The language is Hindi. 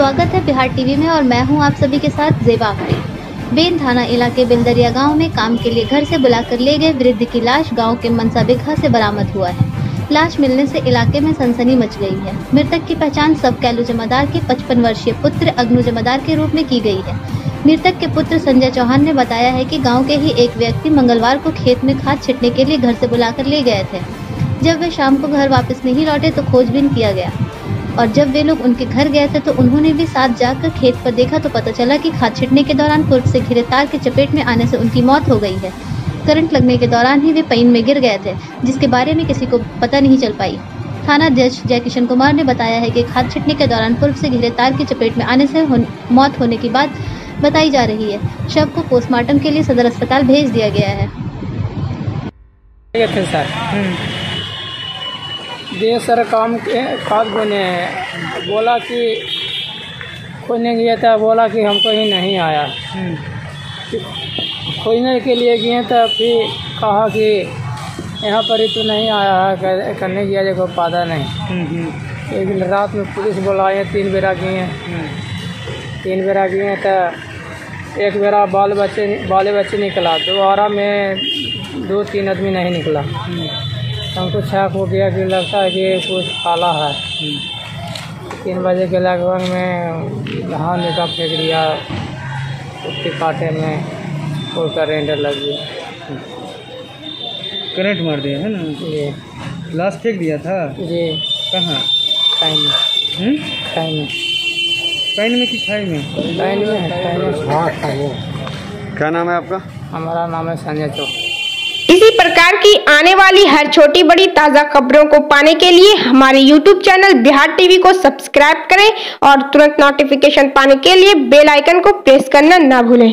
बिहार टीवी में और मैं हूँ आप सभी के साथ जेबा आफरी बेन थाना इलाके बिलदरिया गाँव में काम के लिए घर से बुलाकर ले गए वृद्ध की लाश गाँव के मनसा बिघा से बरामद हुआ है। लाश मिलने से इलाके में सनसनी मच गई है। मृतक की पहचान सब कैलू जमादार के 55 वर्षीय पुत्र अग्नु जमादार के रूप में की गई है। मृतक के पुत्र संजय चौहान ने बताया है कि गाँव के ही एक व्यक्ति मंगलवार को खेत में खाद छिटने के लिए घर से बुलाकर ले गए थे। जब वे शाम को घर वापस नहीं लौटे तो खोजबीन किया गया। और जब वे लोग उनके घर गए थे तो उन्होंने भी साथ जाकर खेत पर देखा तो पता चला कि खाद छिटने के दौरान पूर्व से घिरे तार के चपेट में आने से उनकी मौत हो गई है। करंट लगने के दौरान ही वे पैन में गिर गए थे जिसके बारे में किसी को पता नहीं चल पाई। थाना अध्यक्ष जयकिशन कुमार ने बताया है कि खाद छिटने के दौरान पूर्व से घिरे तार की चपेट में आने से होन, मौत होने की बात बताई जा रही है। शव को पोस्टमार्टम के लिए सदर अस्पताल भेज दिया गया है। थे सर काम के खाद बोने बोला कि खोजने गया था बोला कि हमको ही नहीं आया। खोजने के लिए गए तो फिर कहा कि यहाँ पर ही तो नहीं आया है कर- करने गया देखो पादा नहीं। एक दिन रात में पुलिस बुलाए तीन बेरा गए। तीन बेरा गए तो एक बेरा बाल बच्चे बाले बच्चे निकला दोबारा में दो तीन आदमी नहीं निकला। हमको शक हो गया कि लगता है कि कुछ काला है। तीन बजे के लगभग में धान का फेंक दिया उसके कांटे में कोई करेंट लग गया। करंट मार दिया है ना? जी। लाश फेंक दिया था? जी। कहाँ? खाई में? खाई में। पैन में कि खाई में? खाई में है में। हाँ क्या नाम है आपका? हमारा नाम है संजय चौक इसी प्रकार की आने वाली हर छोटी बड़ी ताज़ा खबरों को पाने के लिए हमारे YouTube चैनल बिहार टीवी को सब्सक्राइब करें और तुरंत नोटिफिकेशन पाने के लिए बेल आइकन को प्रेस करना ना भूलें।